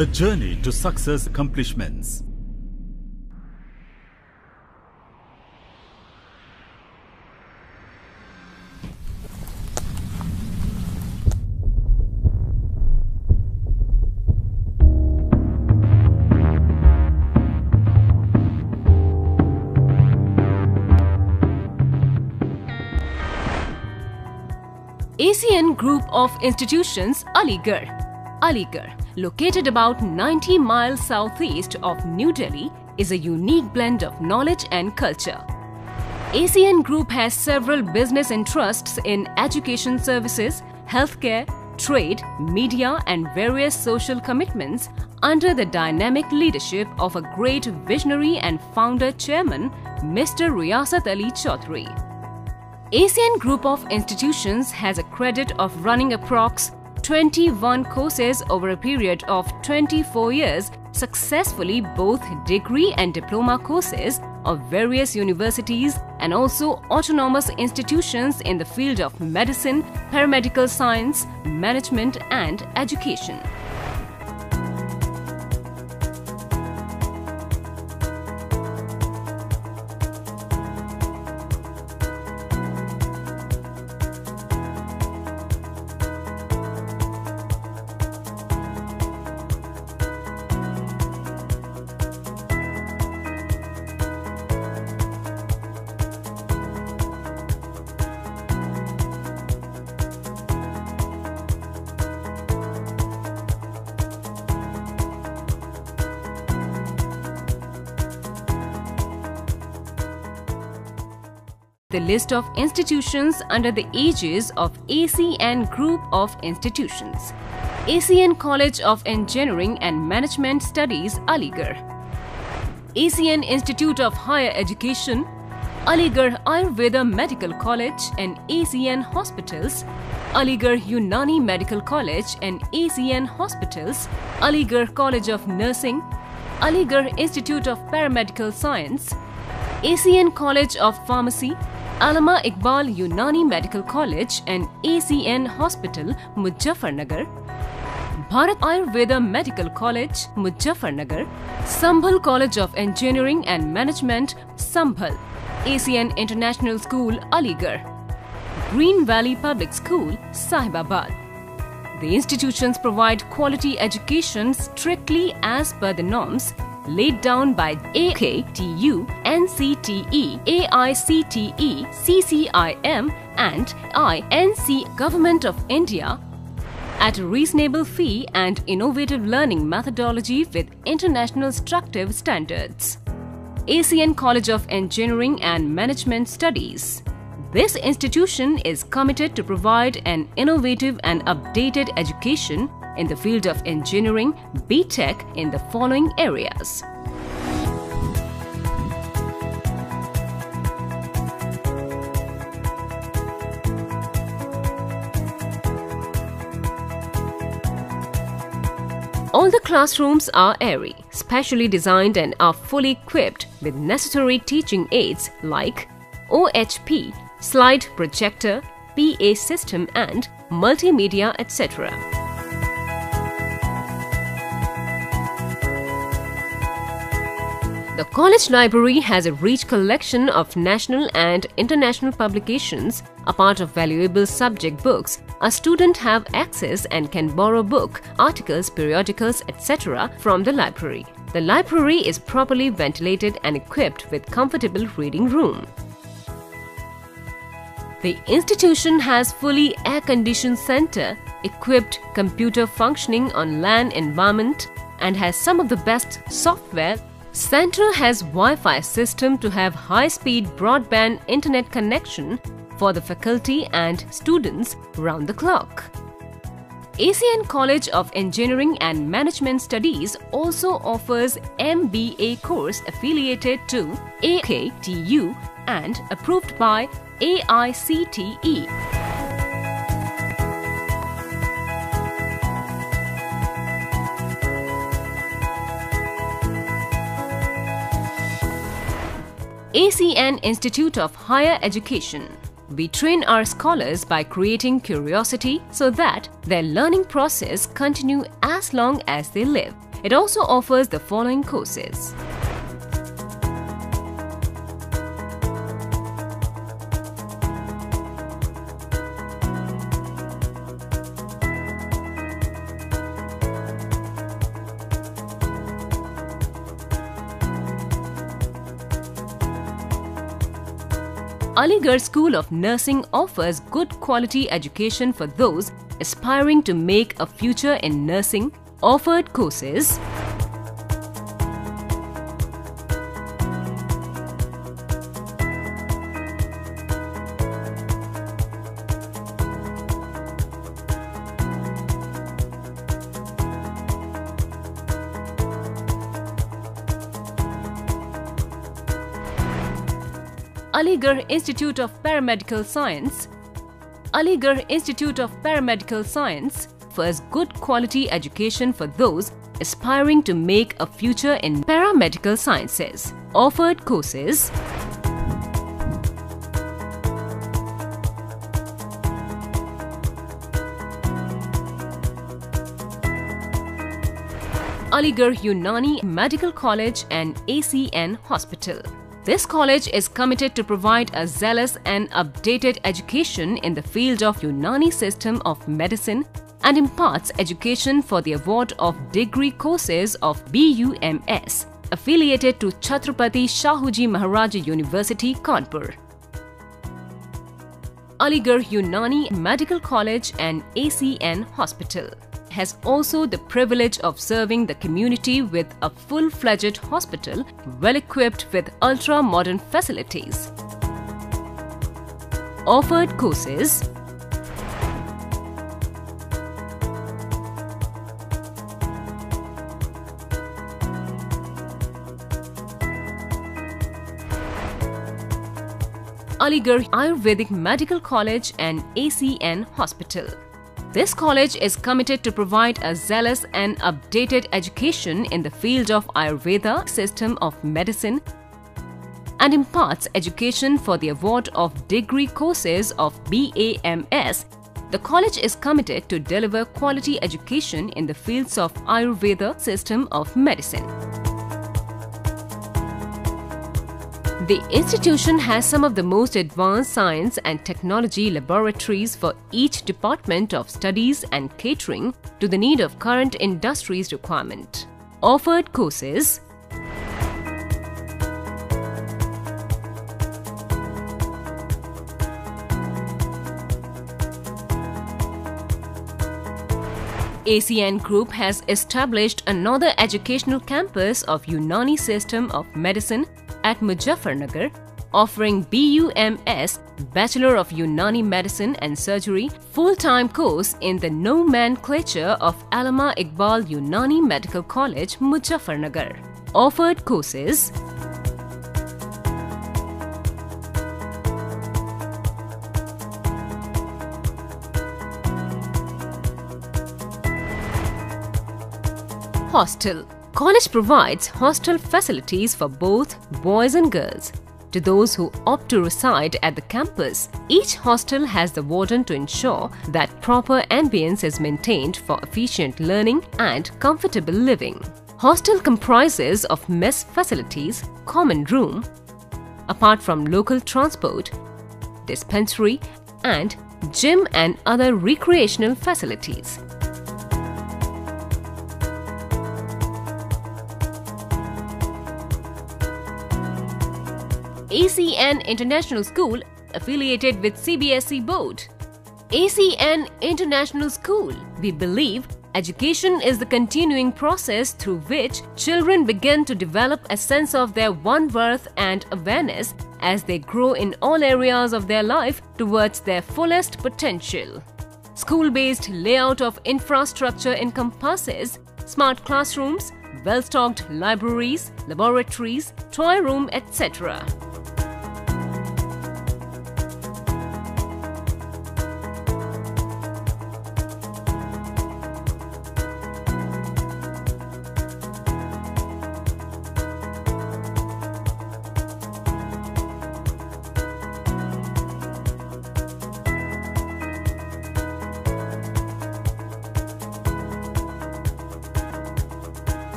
A journey to success accomplishments. ACN Group of Institutions, Aligarh. Aligarh, located about 90 miles southeast of New Delhi, is a unique blend of knowledge and culture. ACN Group has several business interests in education services, healthcare, trade, media, and various social commitments under the dynamic leadership of a great visionary and founder chairman, Mr. Riyasat Ali Chaudhry. ACN Group of Institutions has a credit of running approx 21 courses over a period of 24 years successfully both degree and diploma courses of various universities and also autonomous institutions in the field of medicine, paramedical science, management and education. The list of institutions under the aegis of ACN Group of Institutions. ACN College of Engineering and Management Studies, Aligarh. ACN Institute of Higher Education, Aligarh Ayurveda Medical College and ACN Hospitals, Aligarh Unani Medical College and ACN Hospitals, Aligarh College of Nursing, Aligarh Institute of Paramedical Science, ACN College of Pharmacy, Allama Iqbal Unani Medical College and ACN Hospital, Muzaffarnagar, Bharat Ayurveda Medical College, Muzaffarnagar, Sambhal College of Engineering and Management, Sambhal, ACN International School, Aligarh, Green Valley Public School, Sahibabad. The institutions provide quality education strictly as per the norms laid down by AKTU, NCTE, AICTE, CCIM, and INC Government of India at a reasonable fee and innovative learning methodology with international structural standards. ACN College of Engineering and Management Studies. This institution is committed to provide an innovative and updated education in the field of engineering, BTech in the following areas. All the classrooms are airy, specially designed and are fully equipped with necessary teaching aids like OHP, slide projector, PA system and multimedia etc. The college library has a rich collection of national and international publications. A part of valuable subject books, a student have access and can borrow book, articles, periodicals, etc. from the library. The library is properly ventilated and equipped with comfortable reading room. The institution has fully air-conditioned center, equipped computer functioning on LAN environment and has some of the best software Center has Wi-Fi system to have high-speed broadband internet connection for the faculty and students round the clock. ACN College of Engineering and Management Studies also offers MBA course affiliated to AKTU and approved by AICTE. ACN Institute of Higher Education. We train our scholars by creating curiosity so that their learning process continue as long as they live. It also offers the following courses. Aligarh School of Nursing offers good quality education for those aspiring to make a future in nursing. Offered courses Aligarh Institute of Paramedical Science Aligarh Institute of Paramedical Science offers good quality education for those aspiring to make a future in paramedical sciences. Offered courses Aligarh Unani Medical College and ACN Hospital. This college is committed to provide a zealous and updated education in the field of Unani system of medicine and imparts education for the award of degree courses of BUMS, affiliated to Chhatrapati Shahuji Maharaj University, Kanpur. Aligarh Unani Medical College and ACN Hospital has also the privilege of serving the community with a full-fledged hospital well equipped with ultra-modern facilities. Offered courses Aligarh Ayurvedic Medical College and ACN Hospital. This college is committed to provide a zealous and updated education in the field of Ayurveda system of medicine and imparts education for the award of degree courses of BAMS. The college is committed to deliver quality education in the fields of Ayurveda system of medicine. The institution has some of the most advanced science and technology laboratories for each department of studies and catering to the need of current industry's requirement. Offered courses ACN Group has established another educational campus of Unani system of medicine at Muzaffarnagar, offering BUMS Bachelor of Unani Medicine and Surgery full-time course in the nomenclature of Allama Iqbal Unani Medical College, Muzaffarnagar. Offered courses Hostel College provides hostel facilities for both boys and girls. To those who opt to reside at the campus, each hostel has the warden to ensure that proper ambience is maintained for efficient learning and comfortable living. Hostel comprises of mess facilities, common room, apart from local transport, dispensary and gym and other recreational facilities. ACN International School affiliated with CBSE Board. ACN International School. We believe education is the continuing process through which children begin to develop a sense of their one worth and awareness as they grow in all areas of their life towards their fullest potential. School-based layout of infrastructure encompasses smart classrooms, well-stocked libraries, laboratories, toy room, etc.